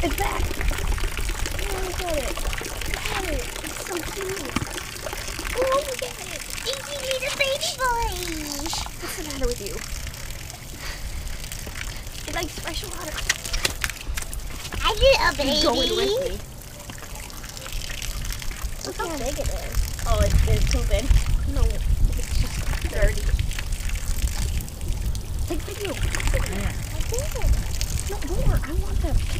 It's back. Oh, look at it. Look at it. It's so cute. Oh, look at it. Dinky little baby boy. What's the matter with you? It likes fresh water. Hi, little baby. Go in with me. Look how big it is. Oh, it's, it's pooping. No, it's just dirty. Take video. Yeah. I think it. No, more. I want them.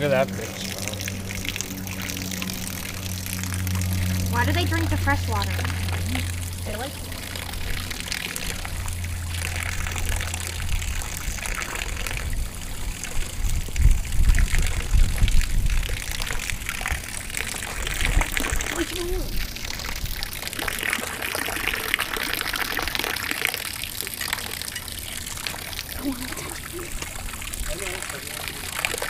Look at that straw. Why do they drink the fresh water? They like You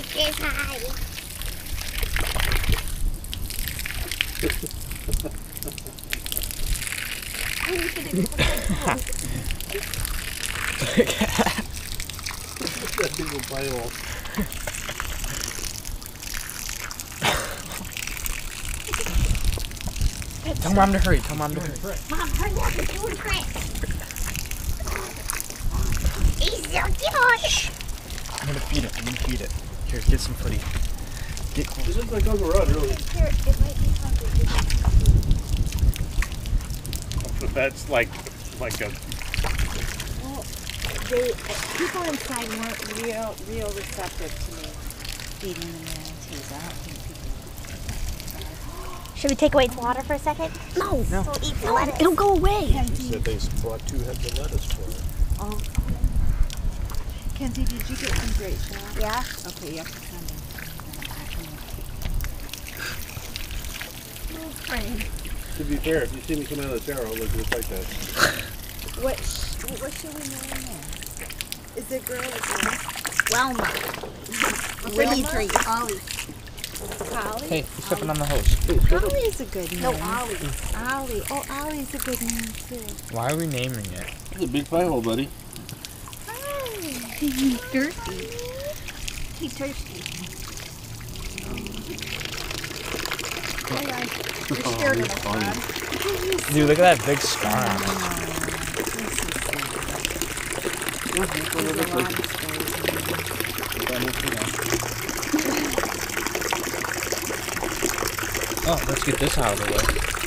say hi. That big old bite off. Tell mom to hurry. Tell mom to hurry. Mom, hurry up and do a trick. He's so cute. I'm gonna feed it. I'm gonna feed it. Here, get some footy. Get close. This looks like Uncle Rod, really. Here, it might be hungry. That's like, like a, They, people inside weren't real, real receptive to me feeding the manatees. I don't think people. Should we take away its water for a second? No, No. So eat the no, lettuce. it'll go away. he said they brought two heads of lettuce for it. Oh. Kenzie, did you get some great shots? Yeah. Okay, you have to come in. To be fair, if you see me come out of the shower, I'll look just like that. What, sh- what should we name him? Is it girl or boy? Wilma. Wilma? tree. Ollie. Ollie? Hey, who's stepping on the hose? Ollie is a good name. No, Ollie. Mm. Ollie. Oh, Ollie's a good name too. Why are we naming it? It's a big pie hole, buddy. He's thirsty. He's thirsty. Oh, scared of us. Dude, look at that big scar on it. Yeah, that's what it looks like. Oh, let's get this out of the way.